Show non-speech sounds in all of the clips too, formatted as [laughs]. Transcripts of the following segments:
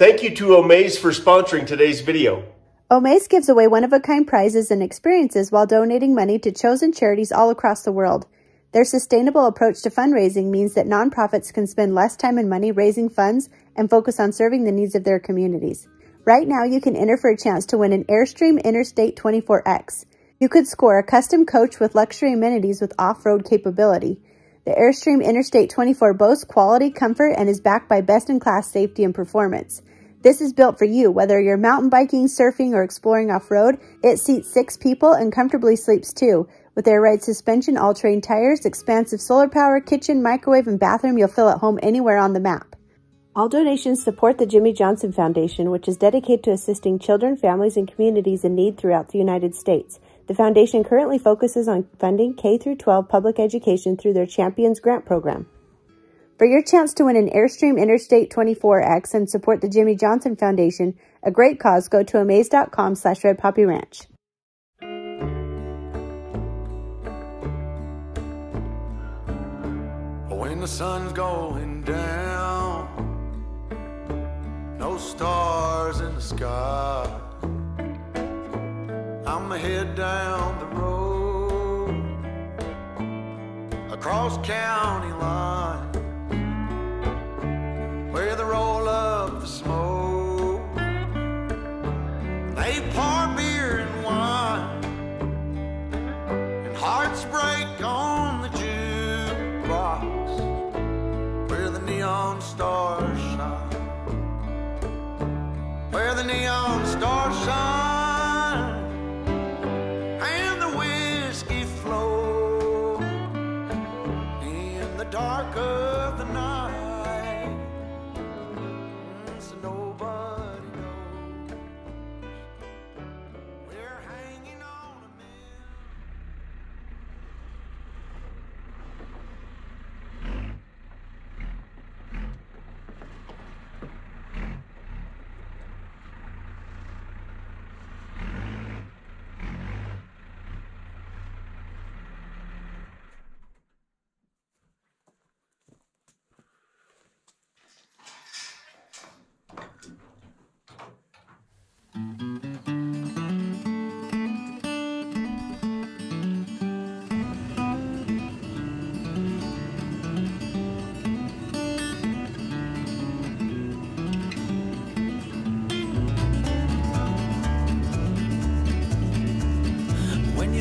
Thank you to Omaze for sponsoring today's video. Omaze gives away one-of-a-kind prizes and experiences while donating money to chosen charities all across the world. Their sustainable approach to fundraising means that nonprofits can spend less time and money raising funds and focus on serving the needs of their communities. Right now, you can enter for a chance to win an Airstream Interstate 24X. You could score a custom coach with luxury amenities with off-road capability. The Airstream Interstate 24 boasts quality, comfort, and is backed by best-in-class safety and performance. This is built for you, whether you're mountain biking, surfing, or exploring off-road. It seats six people and comfortably sleeps two. With air ride suspension, all-terrain tires, expansive solar power, kitchen, microwave, and bathroom, you'll feel at home anywhere on the map. All donations support the Jimmie Johnson Foundation, which is dedicated to assisting children, families, and communities in need throughout the United States. The foundation currently focuses on funding K 12 public education through their Champions Grant program. For your chance to win an Airstream Interstate 24X and support the Jimmie Johnson Foundation, a great cause, go to omaze.com slash redpoppyranch. When the sun's going down, no stars in the sky. I'ma head down the road across county line where they roll up the smoke. They pour beer and wine, and hearts break on the jukebox where the neon stars shine. Where the neon stars shine and the whiskey flow in the dark of the night.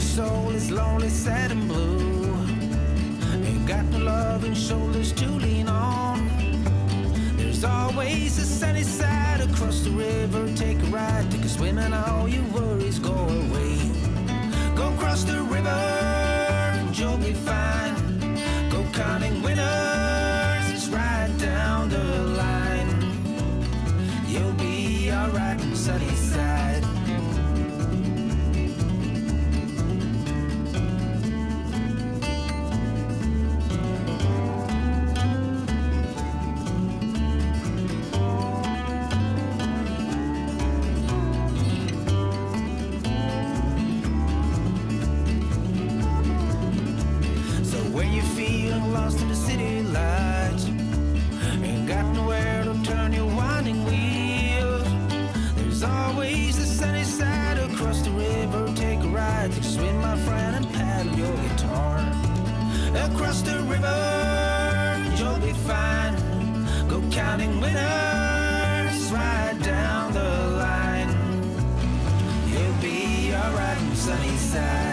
Soul is lonely, sad and blue, ain't got no love and shoulders to lean on. There's always a sunny side across the river. Take a ride, take a swim, and all your worries go away. Go cross the river, and you'll be fine. Go counting winners, friend and paddle your guitar. Across the river, you'll be fine. Go counting winners right down the line. You'll be alright, sunny side.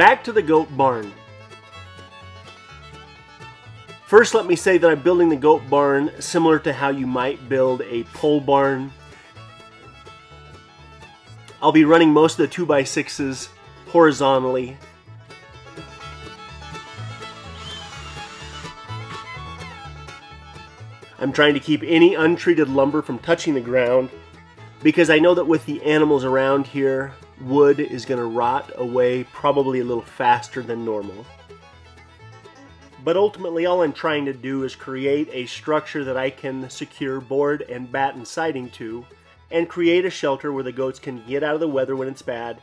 Back to the goat barn. First, let me say that I'm building the goat barn similar to how you might build a pole barn. I'll be running most of the 2x6s horizontally. I'm trying to keep any untreated lumber from touching the ground because I know that with the animals around here, wood is going to rot away probably a little faster than normal. But ultimately all I'm trying to do is create a structure that I can secure board and batten siding to and create a shelter where the goats can get out of the weather when it's bad.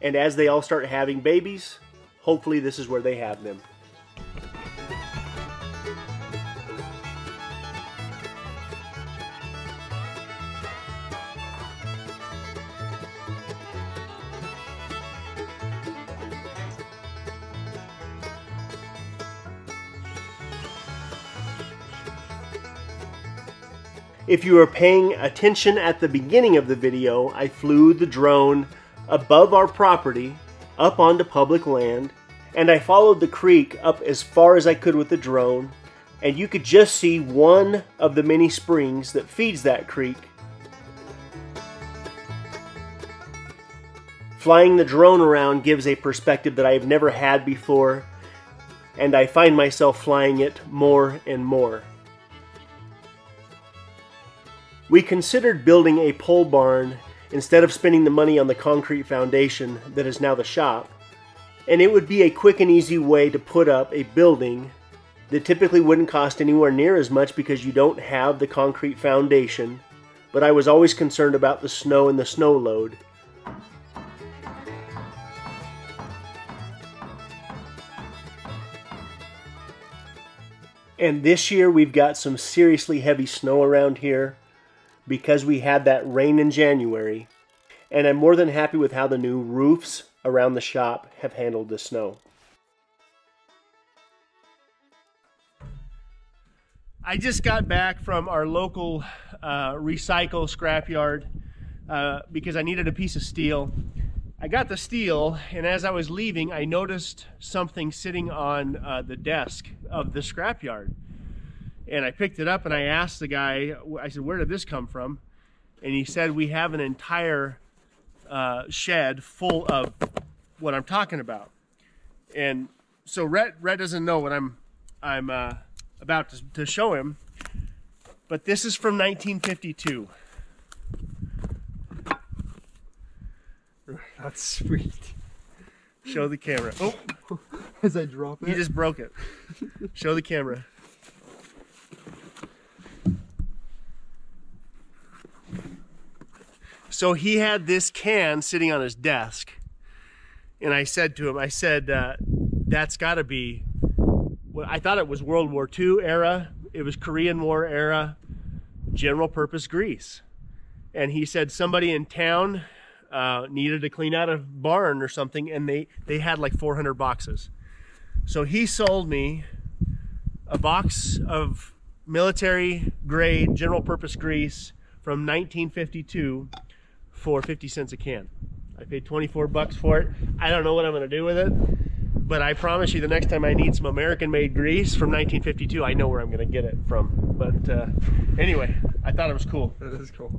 And as they all start having babies, hopefully this is where they have them. If you were paying attention at the beginning of the video, I flew the drone above our property up onto public land and I followed the creek up as far as I could with the drone and you could just see one of the many springs that feeds that creek. Flying the drone around gives a perspective that I've never had before and I find myself flying it more and more. We considered building a pole barn instead of spending the money on the concrete foundation that is now the shop, and it would be a quick and easy way to put up a building that typically wouldn't cost anywhere near as much because you don't have the concrete foundation, but I was always concerned about the snow and the snow load. And this year we've got some seriously heavy snow around here because we had that rain in January, and I'm more than happy with how the new roofs around the shop have handled the snow. I just got back from our local uh, recycle scrapyard uh, because I needed a piece of steel. I got the steel, and as I was leaving, I noticed something sitting on uh, the desk of the scrapyard. And I picked it up and I asked the guy, I said, where did this come from? And he said, we have an entire uh, shed full of what I'm talking about. And so Rhett, Rhett doesn't know what I'm, I'm uh, about to, to show him, but this is from 1952. [laughs] That's sweet. Show the camera. Oh, [laughs] As I drop it. you just broke it. Show the camera. So he had this can sitting on his desk. And I said to him, I said, uh, that's got to be, well, I thought it was World War II era. It was Korean War era, general purpose grease. And he said somebody in town uh, needed to clean out a barn or something, and they, they had like 400 boxes. So he sold me a box of military grade general purpose grease from 1952 for 50 cents a can. I paid 24 bucks for it. I don't know what I'm to do with it, but I promise you the next time I need some American made grease from 1952, I know where I'm to get it from. But uh, anyway, I thought it was cool. That is cool.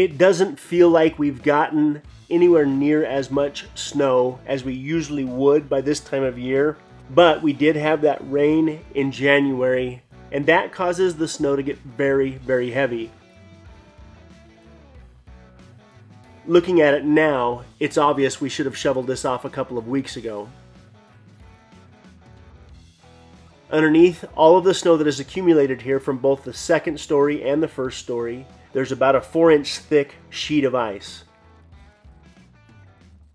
It doesn't feel like we've gotten anywhere near as much snow as we usually would by this time of year, but we did have that rain in January, and that causes the snow to get very, very heavy. Looking at it now, it's obvious we should have shoveled this off a couple of weeks ago. Underneath all of the snow that has accumulated here from both the second story and the first story, there's about a four inch thick sheet of ice.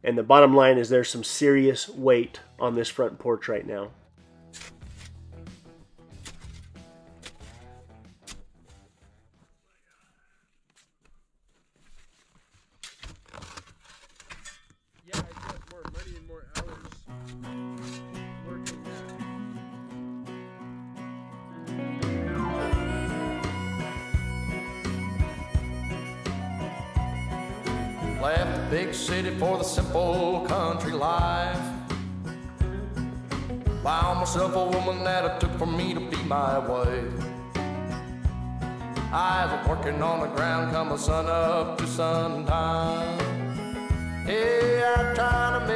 And the bottom line is there's some serious weight on this front porch right now.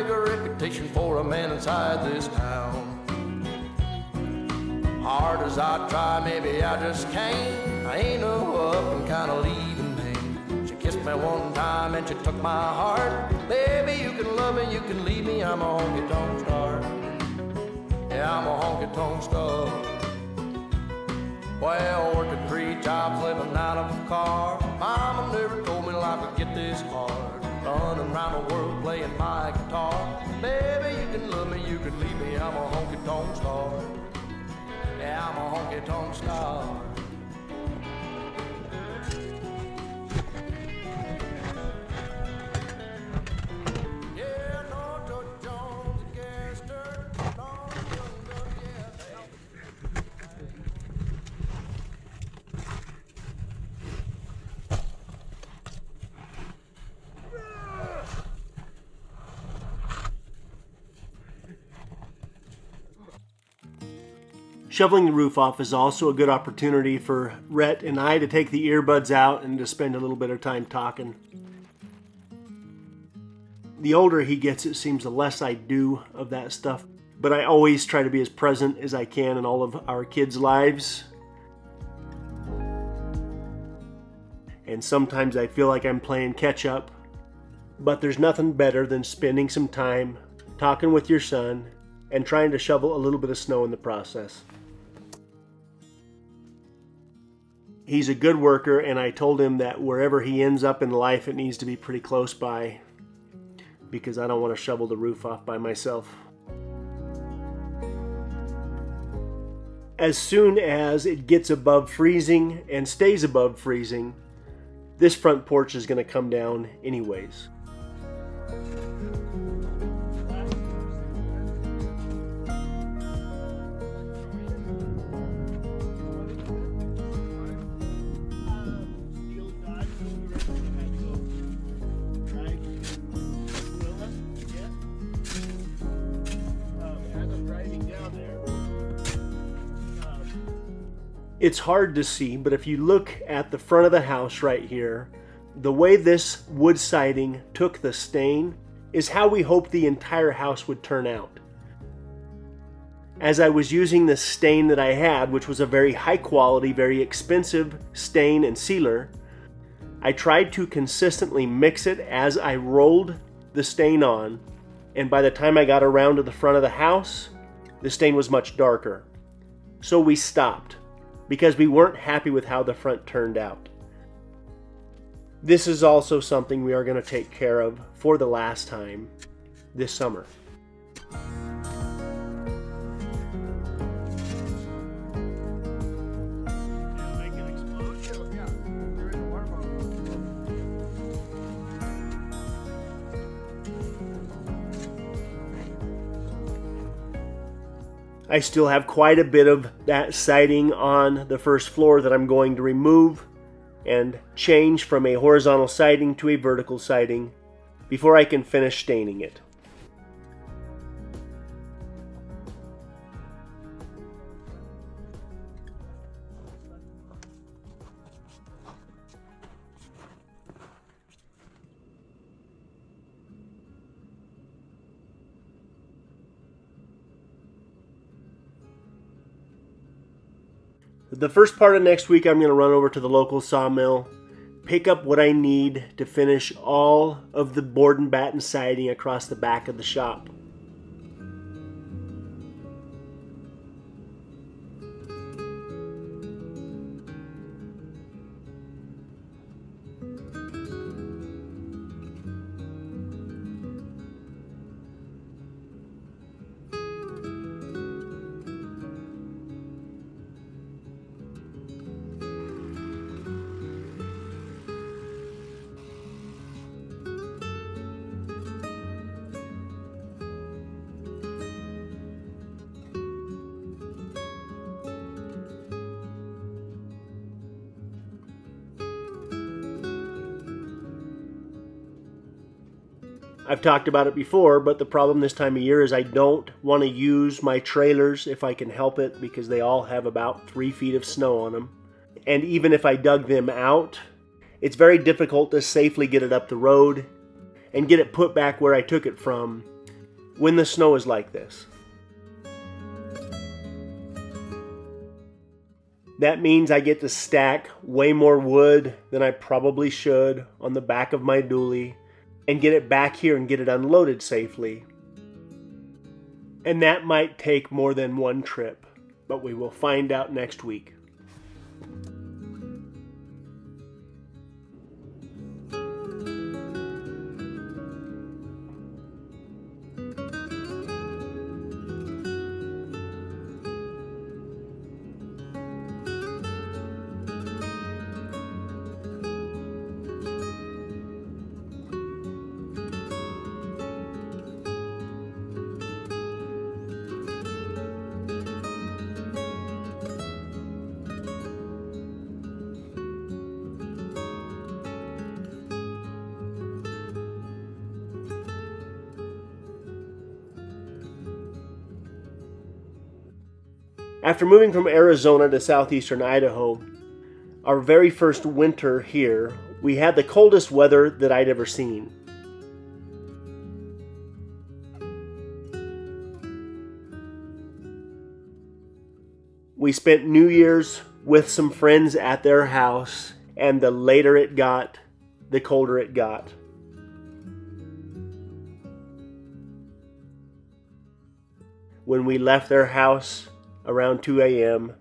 A reputation for a man inside this town. Hard as I try, maybe I just can't. I ain't no up and kinda leaving me. She kissed me one time and she took my heart. Baby, you can love me, you can leave me. I'm a honky tonk star. Yeah, I'm a honky tonk star. Well, working three jobs, living out of a car. Mama never told me life would get this hard. Running around the world playing my guitar. Baby, you can love me, you can leave me. I'm a honky tonk star. Yeah, I'm a honky tonk star. Shoveling the roof off is also a good opportunity for Rhett and I to take the earbuds out and to spend a little bit of time talking. The older he gets, it seems the less I do of that stuff, but I always try to be as present as I can in all of our kids' lives. And sometimes I feel like I'm playing catch up, but there's nothing better than spending some time talking with your son and trying to shovel a little bit of snow in the process. He's a good worker, and I told him that wherever he ends up in life, it needs to be pretty close by because I don't want to shovel the roof off by myself. As soon as it gets above freezing and stays above freezing, this front porch is going to come down anyways. It's hard to see, but if you look at the front of the house right here, the way this wood siding took the stain is how we hoped the entire house would turn out. As I was using the stain that I had, which was a very high quality, very expensive stain and sealer, I tried to consistently mix it as I rolled the stain on, and by the time I got around to the front of the house, the stain was much darker. So we stopped because we weren't happy with how the front turned out. This is also something we are going to take care of for the last time this summer. I still have quite a bit of that siding on the first floor that I'm going to remove and change from a horizontal siding to a vertical siding before I can finish staining it. The first part of next week, I'm going to run over to the local sawmill, pick up what I need to finish all of the board and batten siding across the back of the shop. I've talked about it before, but the problem this time of year is I don't want to use my trailers if I can help it because they all have about three feet of snow on them. And even if I dug them out, it's very difficult to safely get it up the road and get it put back where I took it from when the snow is like this. That means I get to stack way more wood than I probably should on the back of my dually and get it back here and get it unloaded safely. And that might take more than one trip, but we will find out next week. After moving from Arizona to southeastern Idaho, our very first winter here, we had the coldest weather that I'd ever seen. We spent New Year's with some friends at their house, and the later it got, the colder it got. When we left their house around 2 a.m.,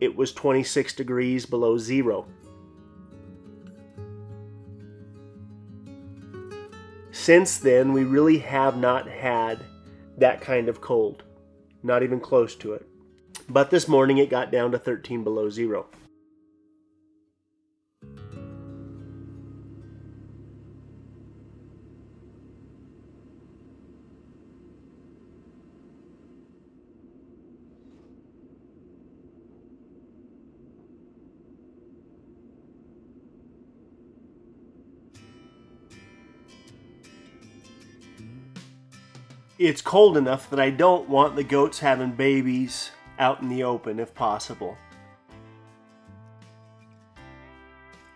it was 26 degrees below zero. Since then, we really have not had that kind of cold, not even close to it. But this morning it got down to 13 below zero. It's cold enough that I don't want the goats having babies out in the open if possible.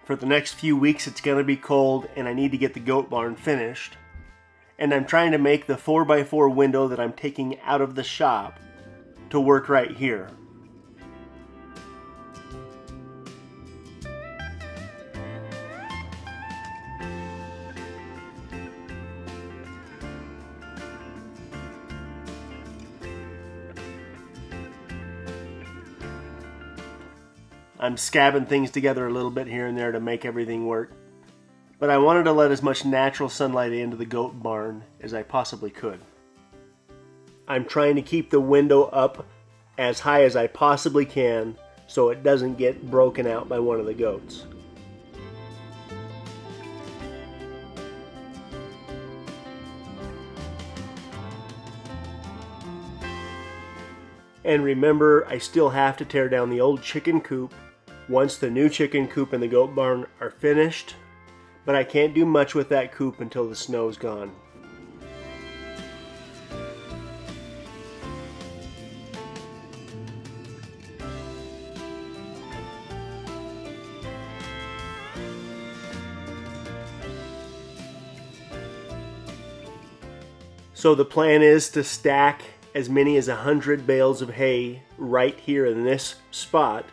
For the next few weeks it's going to be cold and I need to get the goat barn finished. And I'm trying to make the 4x4 window that I'm taking out of the shop to work right here. I'm scabbing things together a little bit here and there to make everything work. But I wanted to let as much natural sunlight into the goat barn as I possibly could. I'm trying to keep the window up as high as I possibly can so it doesn't get broken out by one of the goats. And remember, I still have to tear down the old chicken coop once the new chicken coop and the goat barn are finished, but I can't do much with that coop until the snow's gone. So the plan is to stack as many as a 100 bales of hay right here in this spot.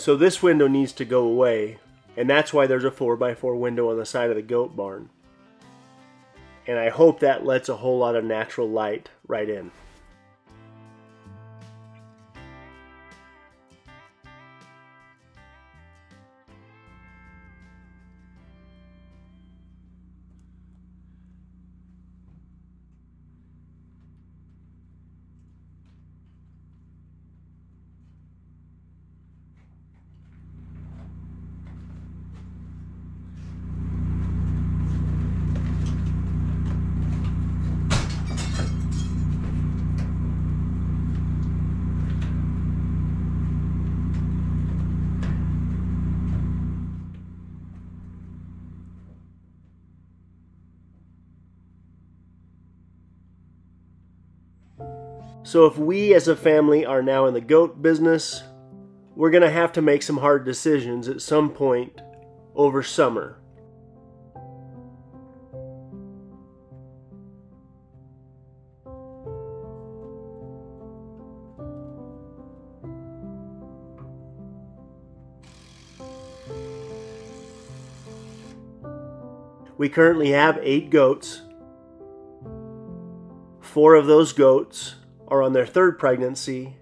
So this window needs to go away, and that's why there's a 4x4 window on the side of the goat barn. And I hope that lets a whole lot of natural light right in. So if we as a family are now in the goat business, we're going to have to make some hard decisions at some point over summer. We currently have eight goats. Four of those goats are on their third pregnancy.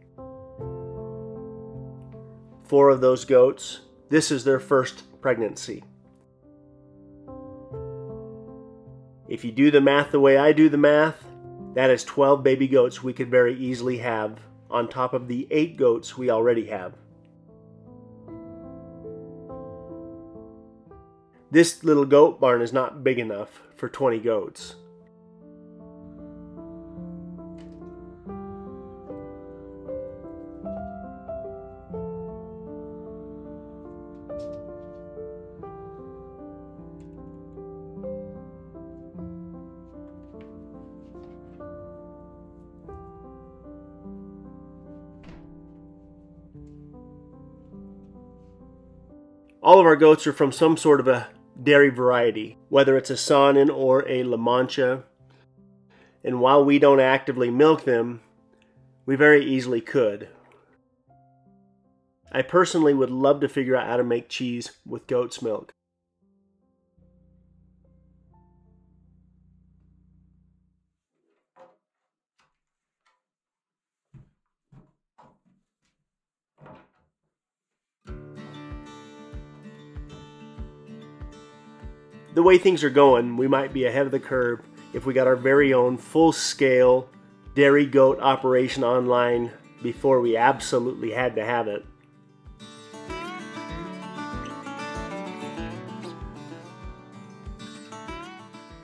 Four of those goats, this is their first pregnancy. If you do the math the way I do the math, that is 12 baby goats we could very easily have on top of the 8 goats we already have. This little goat barn is not big enough for 20 goats. Our goats are from some sort of a dairy variety, whether it's a Saanen or a La Mancha. And while we don't actively milk them, we very easily could. I personally would love to figure out how to make cheese with goat's milk. The way things are going, we might be ahead of the curve if we got our very own full scale dairy goat operation online before we absolutely had to have it.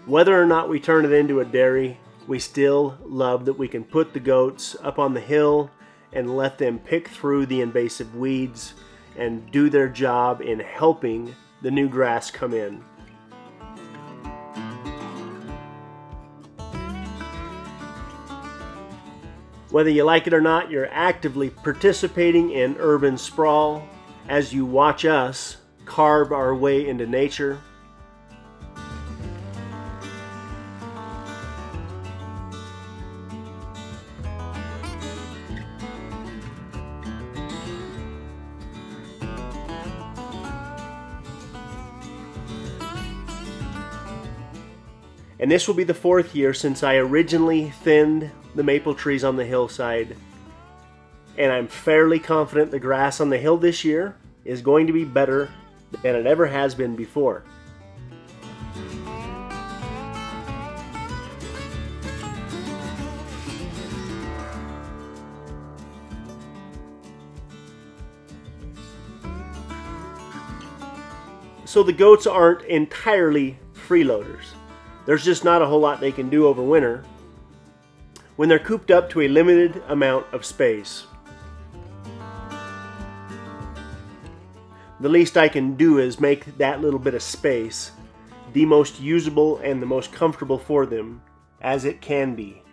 Whether or not we turn it into a dairy, we still love that we can put the goats up on the hill and let them pick through the invasive weeds and do their job in helping the new grass come in. Whether you like it or not, you're actively participating in urban sprawl as you watch us carve our way into nature. And this will be the fourth year since I originally thinned the maple trees on the hillside. And I'm fairly confident the grass on the hill this year is going to be better than it ever has been before. So the goats aren't entirely freeloaders. There's just not a whole lot they can do over winter when they're cooped up to a limited amount of space. The least I can do is make that little bit of space the most usable and the most comfortable for them as it can be.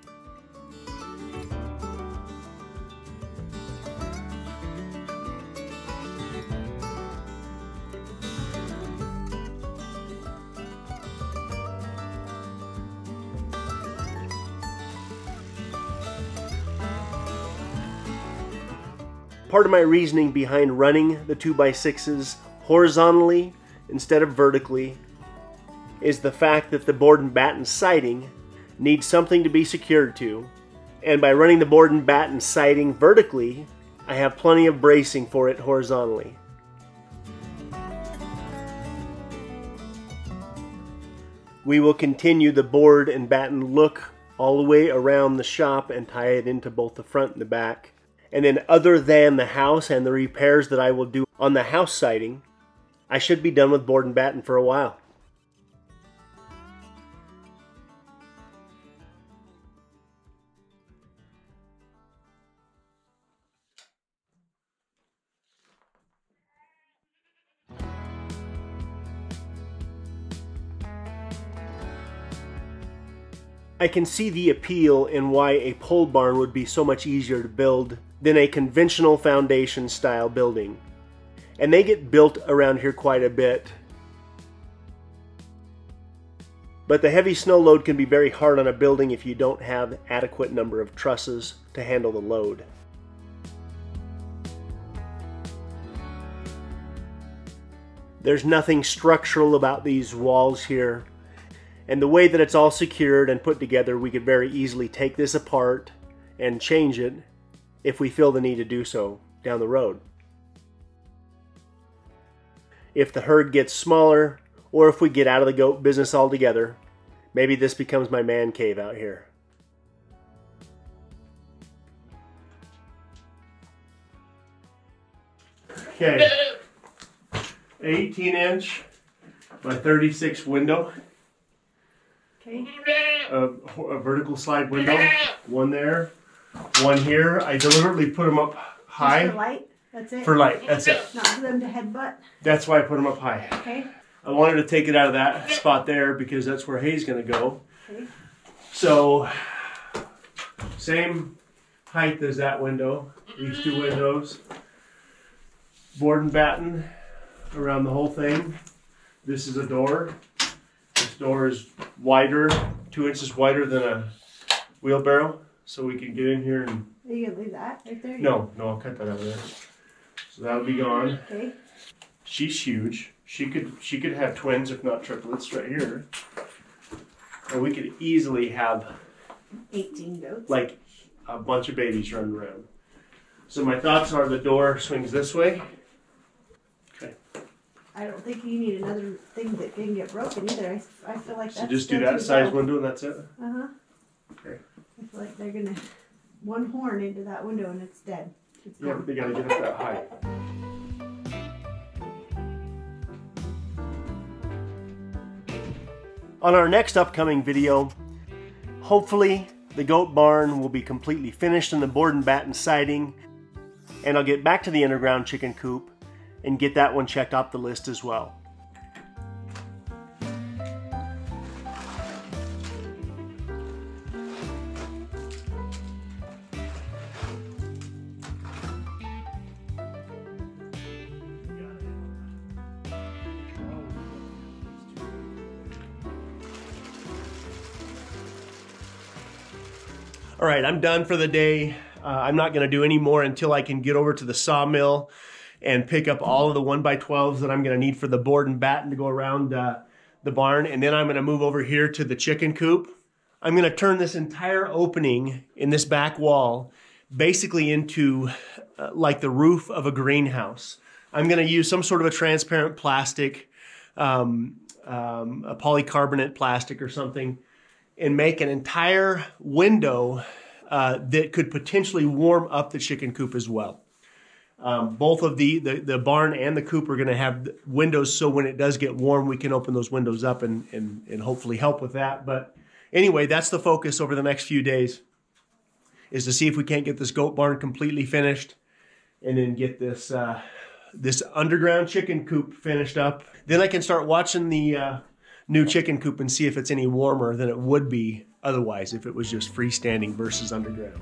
Part of my reasoning behind running the 2x6s horizontally instead of vertically is the fact that the board and batten siding needs something to be secured to. And by running the board and batten siding vertically, I have plenty of bracing for it horizontally. We will continue the board and batten look all the way around the shop and tie it into both the front and the back. And then other than the house and the repairs that I will do on the house siding, I should be done with board and batten for a while. I can see the appeal in why a pole barn would be so much easier to build than a conventional foundation style building. And they get built around here quite a bit. But the heavy snow load can be very hard on a building if you don't have adequate number of trusses to handle the load. There's nothing structural about these walls here. And the way that it's all secured and put together, we could very easily take this apart and change it if we feel the need to do so down the road. If the herd gets smaller, or if we get out of the goat business altogether, maybe this becomes my man cave out here. Okay, [laughs] 18 inch by 36 window, Okay. a, a vertical slide window, one there, one here. I deliberately put them up high For light. That's it. for light. That's it. Not for them to headbutt. That's why I put them up high. Okay. I wanted to take it out of that spot there because that's where hay's gonna go. Okay. So, same height as that window, these two windows. Board and batten around the whole thing. This is a door. This door is wider, two inches wider than a wheelbarrow, so we can get in here and, Are you gonna leave that right there? no, no, I'll cut that out of there. So that'll be gone. Okay. She's huge. She could she could have twins if not triplets right here. And we could easily have 18 goats. like a bunch of babies running around. So my thoughts are the door swings this way. Okay. I don't think you need another thing that can get broken either. I, I feel like So that's just do still that too size low. window and that's it. Uh huh. Okay. I feel like they're gonna one horn into that window and it's dead. It's Yeah, gone. they gotta get up that high. On our next upcoming video, hopefully the goat barn will be completely finished and the board and batten siding, and I'll get back to the underground chicken coop and get that one checked off the list as well. All right, I'm done for the day. Uh, I'm not going to do any more until I can get over to the sawmill and pick up all of the one by 12s that I'm going to need for the board and batten to go around uh, the barn. And then I'm going to move over here to the chicken coop. I'm going to turn this entire opening in this back wall basically into uh, like the roof of a greenhouse. I'm going to use some sort of a transparent plastic, um, um, a polycarbonate plastic or something and make an entire window uh, that could potentially warm up the chicken coop as well. Um, both of the, the, the barn and the coop are going to have windows, so when it does get warm, we can open those windows up and, and, and hopefully help with that. But anyway, that's the focus over the next few days, is to see if we can't get this goat barn completely finished, and then get this uh, this underground chicken coop finished up. Then I can start watching the uh, new chicken coop and see if it's any warmer than it would be otherwise if it was just freestanding versus underground.